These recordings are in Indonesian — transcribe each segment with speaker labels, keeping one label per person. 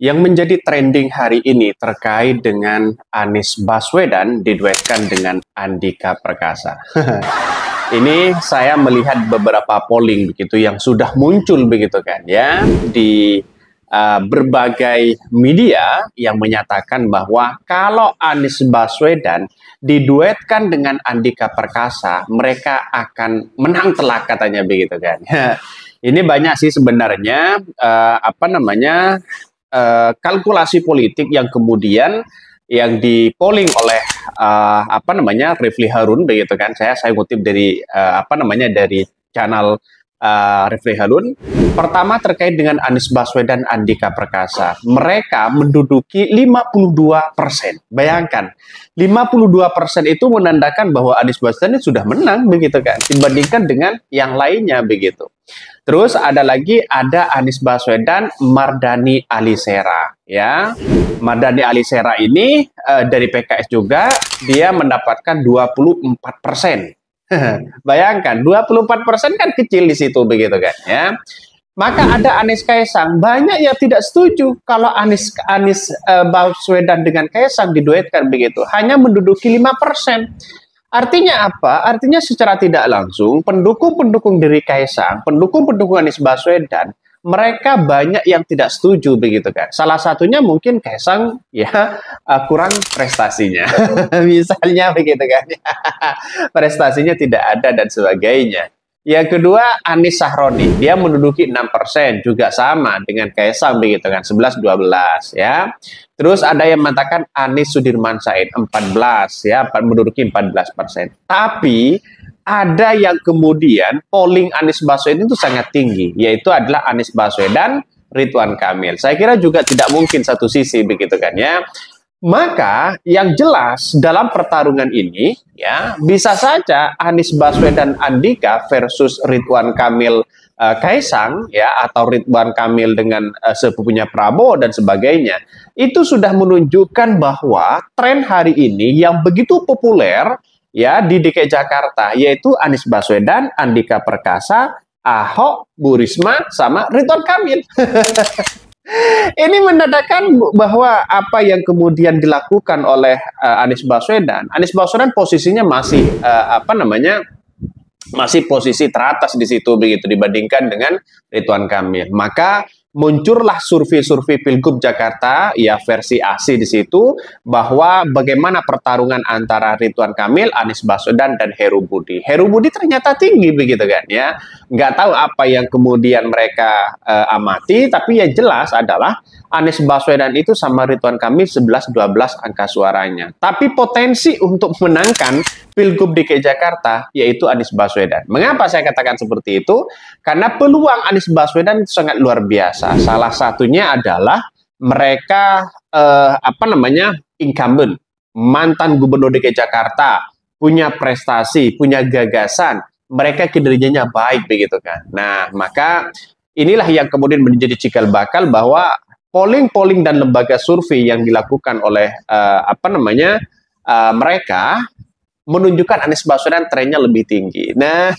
Speaker 1: Yang menjadi trending hari ini terkait dengan Anies Baswedan diduetkan dengan Andika Perkasa. ini saya melihat beberapa polling begitu yang sudah muncul begitu kan ya di uh, berbagai media yang menyatakan bahwa kalau Anies Baswedan diduetkan dengan Andika Perkasa, mereka akan menang telak katanya begitu kan. ini banyak sih sebenarnya uh, apa namanya uh, kalkulasi politik yang kemudian yang di polling oleh uh, apa namanya Rifli Harun begitu kan. Saya saya kutip dari uh, apa namanya dari channel uh, Rifli Harun pertama terkait dengan Anies Baswedan Andika Perkasa. Mereka menduduki 52 persen. Bayangkan 52 persen itu menandakan bahwa Anies Baswedan sudah menang begitu kan? Dibandingkan dengan yang lainnya begitu. Terus ada lagi ada Anies Baswedan, Mardani Alisera ya. Mardani Alisera ini uh, dari PKS juga dia mendapatkan 24 persen. Bayangkan 24 persen kan kecil di situ begitu kan ya. Maka ada Anies Kaisang banyak yang tidak setuju kalau Anies Anies uh, Baswedan dengan Kaisang diduetkan begitu hanya menduduki 5 persen. Artinya apa? Artinya secara tidak langsung pendukung-pendukung dari Kaisang, pendukung-pendukung Anies Baswedan, mereka banyak yang tidak setuju begitu kan. Salah satunya mungkin Kaisang ya uh, kurang prestasinya. Misalnya begitu kan. prestasinya tidak ada dan sebagainya. Yang kedua Anies Sahroni, dia menduduki 6% juga sama dengan Kaisang begitu kan, 11 12 ya. Terus ada yang mengatakan Anies Sudirman Said 14 ya, menduduki 14 persen. Tapi ada yang kemudian polling Anies Baswedan itu sangat tinggi, yaitu adalah Anies Baswedan, Ridwan Kamil. Saya kira juga tidak mungkin satu sisi begitu kan ya. Maka yang jelas dalam pertarungan ini ya bisa saja Anies Baswedan Andika versus Ridwan Kamil uh, Kaisang ya atau Ridwan Kamil dengan uh, sepupunya Prabowo dan sebagainya itu sudah menunjukkan bahwa tren hari ini yang begitu populer ya di DKI Jakarta yaitu Anies Baswedan, Andika Perkasa, Ahok, Bu Risma sama Ridwan Kamil. Ini menandakan bahwa apa yang kemudian dilakukan oleh uh, Anies Baswedan, Anies Baswedan posisinya masih uh, apa namanya masih posisi teratas di situ begitu dibandingkan dengan Ridwan Kamil. Maka muncullah survei-survei Pilgub Jakarta ya versi ASI di situ bahwa bagaimana pertarungan antara Ridwan Kamil, Anies Baswedan dan Heru Budi. Heru Budi ternyata tinggi begitu kan ya. Nggak tahu apa yang kemudian mereka uh, amati tapi yang jelas adalah Anies Baswedan itu sama Ridwan Kamil 11-12 angka suaranya. Tapi potensi untuk menangkan Pilgub DKI Jakarta yaitu Anies Baswedan. Mengapa saya katakan seperti itu? Karena peluang Anies Baswedan sangat luar biasa. Salah satunya adalah mereka eh, apa namanya incumbent, mantan Gubernur DKI Jakarta, punya prestasi, punya gagasan, mereka kinerjanya baik begitu kan. Nah, maka inilah yang kemudian menjadi cikal bakal bahwa polling-polling dan lembaga survei yang dilakukan oleh uh, apa namanya uh, mereka menunjukkan Anies Baswedan trennya lebih tinggi. Nah,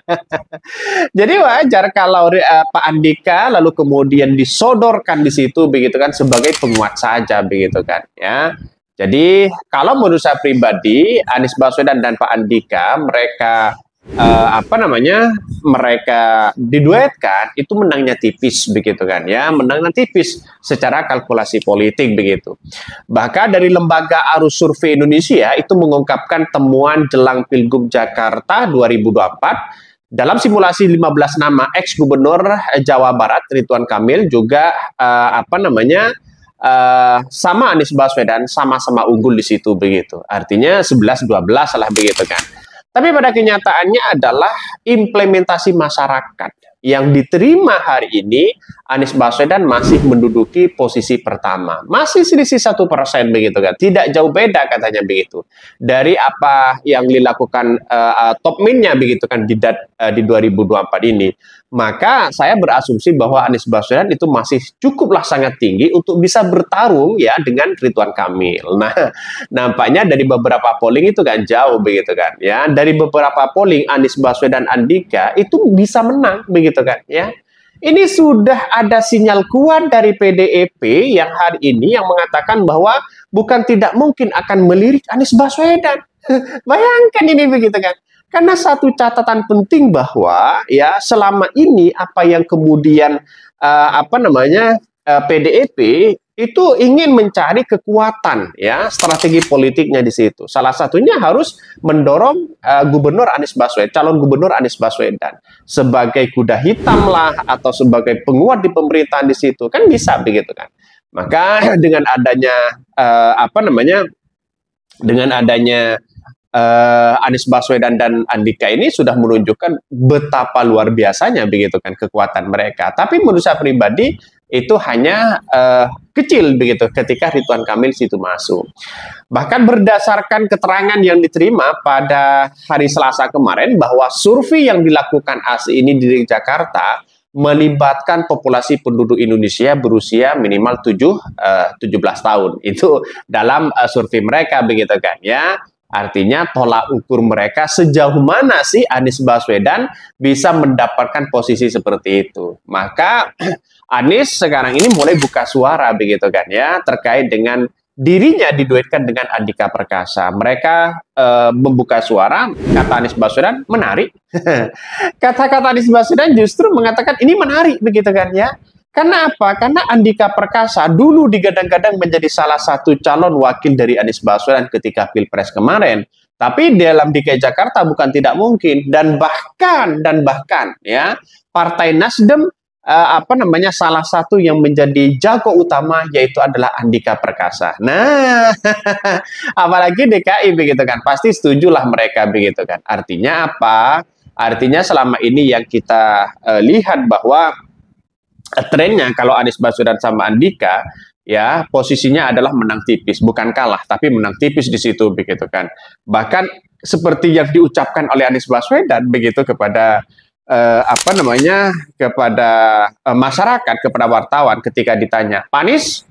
Speaker 1: jadi wajar kalau uh, Pak Andika lalu kemudian disodorkan di situ begitu kan sebagai penguat saja begitu kan ya. Jadi kalau menurut saya pribadi Anies Baswedan dan Pak Andika mereka uh, apa namanya mereka diduetkan itu menangnya tipis begitu kan ya. Menangnya tipis secara kalkulasi politik begitu. Bahkan dari lembaga arus survei Indonesia itu mengungkapkan temuan jelang pilgub Jakarta 2024 dalam simulasi 15 nama ex gubernur Jawa Barat Ridwan Kamil juga uh, apa namanya uh, sama Anies Baswedan sama-sama unggul di situ begitu. Artinya 11 12 lah begitu kan tapi pada kenyataannya adalah implementasi masyarakat yang diterima hari ini Anies Baswedan masih menduduki posisi pertama. Masih selisih satu persen begitu kan. Tidak jauh beda katanya begitu. Dari apa yang dilakukan uh, top minnya begitu kan di, uh, di 2024 ini. Maka saya berasumsi bahwa Anies Baswedan itu masih cukuplah sangat tinggi untuk bisa bertarung ya dengan Ridwan Kamil. Nah, nampaknya dari beberapa polling itu kan jauh begitu kan ya. Dari beberapa polling Anies Baswedan Andika itu bisa menang begitu kan ya ini sudah ada sinyal kuat dari PDEP yang hari ini yang mengatakan bahwa bukan tidak mungkin akan melirik Anies Baswedan. Bayangkan ini begitu kan. Karena satu catatan penting bahwa ya selama ini apa yang kemudian uh, apa namanya eh, PDEP itu ingin mencari kekuatan ya strategi politiknya di situ. Salah satunya harus mendorong uh, Gubernur Anies Baswedan, calon Gubernur Anies Baswedan sebagai kuda hitam lah atau sebagai penguat di pemerintahan di situ kan bisa begitu kan. Maka dengan adanya uh, apa namanya dengan adanya uh, Anies Baswedan dan Andika ini sudah menunjukkan betapa luar biasanya begitu kan kekuatan mereka. Tapi menurut saya pribadi itu hanya uh, kecil begitu ketika Ridwan Kamil situ masuk. Bahkan berdasarkan keterangan yang diterima pada hari Selasa kemarin bahwa survei yang dilakukan ASI ini di Jakarta melibatkan populasi penduduk Indonesia berusia minimal 7 uh, 17 tahun. Itu dalam uh, survei mereka begitu kan ya. Artinya tolak ukur mereka sejauh mana sih Anies Baswedan bisa mendapatkan posisi seperti itu. Maka Anies sekarang ini mulai buka suara begitu kan ya terkait dengan dirinya diduetkan dengan Andika Perkasa. Mereka e, membuka suara, kata Anies Baswedan menarik. Kata-kata Anies Baswedan justru mengatakan ini menarik begitu kan ya. Karena apa? Karena Andika Perkasa dulu digadang-gadang menjadi salah satu calon wakil dari Anies Baswedan ketika Pilpres kemarin. Tapi dalam DKI Jakarta bukan tidak mungkin dan bahkan dan bahkan ya Partai Nasdem uh, apa namanya salah satu yang menjadi jago utama yaitu adalah Andika Perkasa. Nah, apalagi DKI begitu kan, pasti setujulah mereka begitu kan. Artinya apa? Artinya selama ini yang kita uh, lihat bahwa trennya kalau Anies Baswedan sama Andika ya posisinya adalah menang tipis bukan kalah tapi menang tipis di situ begitu kan bahkan seperti yang diucapkan oleh Anies Baswedan begitu kepada eh, apa namanya kepada eh, masyarakat kepada wartawan ketika ditanya Pak Anies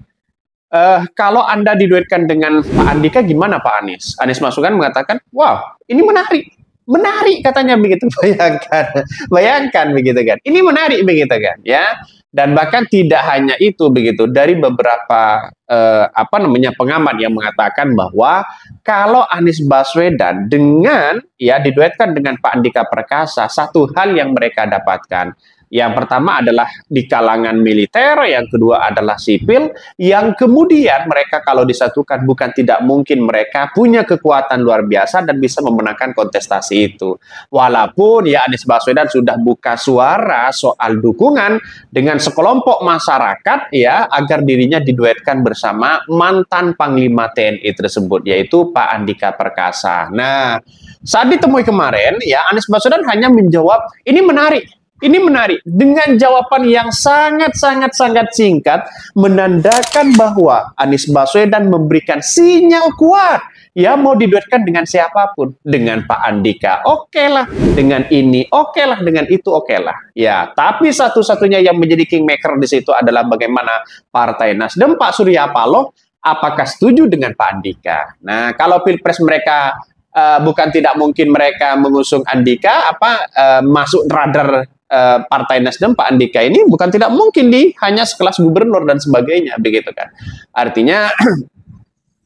Speaker 1: eh, kalau anda diduetkan dengan Pak Andika gimana Pak Anies? Anies Masukan mengatakan wow ini menarik. Menarik katanya begitu. Bayangkan. Bayangkan begitu kan. Ini menarik begitu kan ya dan bahkan tidak hanya itu begitu. Dari beberapa eh, apa namanya pengamat yang mengatakan bahwa kalau Anies Baswedan dengan ya diduetkan dengan Pak Andika Perkasa satu hal yang mereka dapatkan yang pertama adalah di kalangan militer, yang kedua adalah sipil, yang kemudian mereka kalau disatukan bukan tidak mungkin mereka punya kekuatan luar biasa dan bisa memenangkan kontestasi itu. Walaupun ya Anies Baswedan sudah buka suara soal dukungan dengan sekelompok masyarakat ya agar dirinya diduetkan bersama mantan Panglima TNI tersebut yaitu Pak Andika Perkasa. Nah, saat ditemui kemarin ya Anies Baswedan hanya menjawab ini menarik ini menarik. Dengan jawaban yang sangat-sangat-sangat singkat, menandakan bahwa Anies Baswedan memberikan sinyal kuat. Ya mau diduetkan dengan siapa pun. Dengan Pak Andika, oke okay lah. Dengan ini, oke okay lah. Dengan itu, oke okay lah. Ya, tapi satu-satunya yang menjadi kingmaker di situ adalah bagaimana Partai Nasdem, Pak Surya Paloh, apakah setuju dengan Pak Andika? Nah, kalau pilpres mereka uh, bukan tidak mungkin mereka mengusung Andika, apa uh, masuk radar Eh, Partai Nasdem Pak Andika ini bukan tidak mungkin di hanya sekelas gubernur dan sebagainya begitu kan. Artinya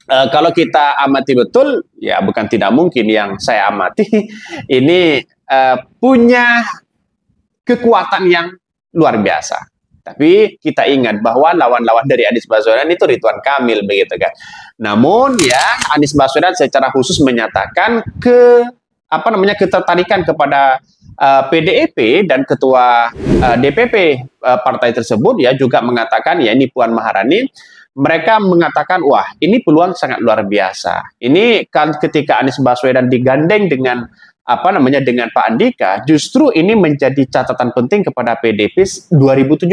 Speaker 1: uh, kalau kita amati betul ya bukan tidak mungkin yang saya amati ini uh, punya kekuatan yang luar biasa. Tapi kita ingat bahwa lawan-lawan dari Anies Baswedan itu Ridwan Kamil begitu kan. Namun ya Anies Baswedan secara khusus menyatakan ke apa namanya ketertarikan kepada uh, eh, PDIP dan ketua uh, eh, DPP uh, eh, partai tersebut ya juga mengatakan ya ini Puan Maharani mereka mengatakan wah ini peluang sangat luar biasa. Ini kan ketika Anies Baswedan digandeng dengan apa namanya dengan Pak Andika justru ini menjadi catatan penting kepada PDP 2017.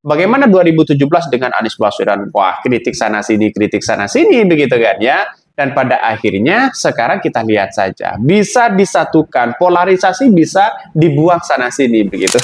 Speaker 1: Bagaimana 2017 dengan Anies Baswedan? Wah, kritik sana sini, kritik sana sini begitu kan ya. Dan pada akhirnya sekarang kita lihat saja bisa disatukan polarisasi bisa dibuang sana sini begitu.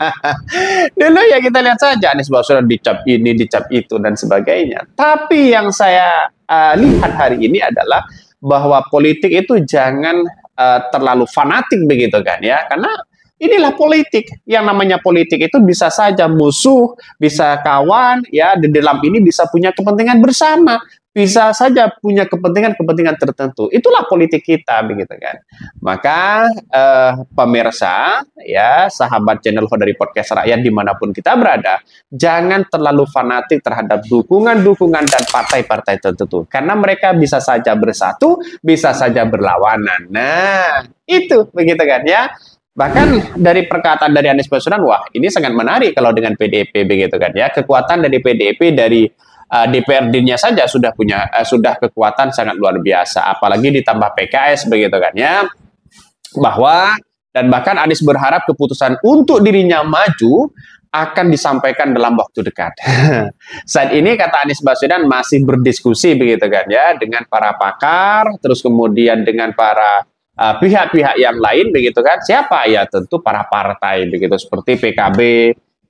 Speaker 1: Dulu ya kita lihat saja Anies Baswedan dicap ini dicap itu dan sebagainya. Tapi yang saya uh, lihat hari ini adalah bahwa politik itu jangan uh, terlalu fanatik begitu kan ya karena Inilah politik. Yang namanya politik itu bisa saja musuh, bisa kawan, ya di dalam ini bisa punya kepentingan bersama bisa saja punya kepentingan-kepentingan tertentu. Itulah politik kita begitu kan. Maka eh, pemirsa ya sahabat channel dari podcast rakyat di mana pun kita berada, jangan terlalu fanatik terhadap dukungan-dukungan dan partai-partai tertentu karena mereka bisa saja bersatu, bisa saja berlawanan. Nah itu begitu kan ya. Bahkan dari perkataan dari Anies Baswedan, wah ini sangat menarik kalau dengan PDIP begitu kan ya. Kekuatan dari PDIP dari uh, DPRD-nya saja sudah punya uh, sudah kekuatan sangat luar biasa apalagi ditambah PKS begitu kan ya bahwa dan bahkan Anies berharap keputusan untuk dirinya maju akan disampaikan dalam waktu dekat. Saat ini kata Anies Baswedan masih berdiskusi begitu kan ya dengan para pakar, terus kemudian dengan para uh, pihak-pihak uh, yang lain begitu kan. Siapa ya tentu para partai begitu seperti PKB,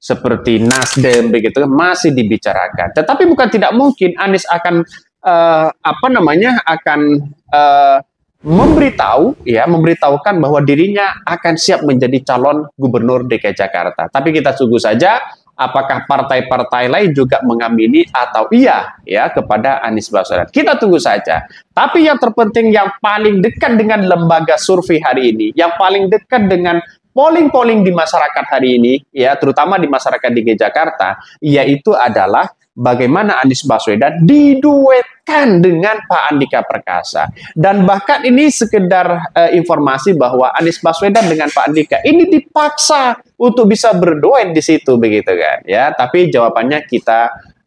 Speaker 1: seperti Nasdem begitu masih dibicarakan. Tetapi bukan tidak mungkin Anies akan uh, apa namanya akan uh, memberitahu ya memberitahukan bahwa dirinya akan siap menjadi calon gubernur DKI Jakarta. Tapi kita tunggu saja apakah partai-partai lain juga mengamini atau iya ya kepada Anies Baswedan. Kita tunggu saja. Tapi yang terpenting yang paling dekat dengan lembaga survei hari ini, yang paling dekat dengan polling-polling di masyarakat hari ini, ya terutama di masyarakat DKI Jakarta, yaitu adalah bagaimana Anies Baswedan diduetkan dengan Pak Andika Perkasa. Dan bahkan ini sekedar uh, informasi bahwa Anies Baswedan dengan Pak Andika ini dipaksa untuk bisa berduet di situ begitu kan ya. Tapi jawabannya kita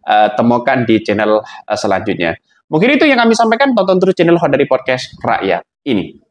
Speaker 1: uh, temukan di channel uh, selanjutnya. Mungkin itu yang kami sampaikan. Tonton terus channel dari podcast Rakyat ini.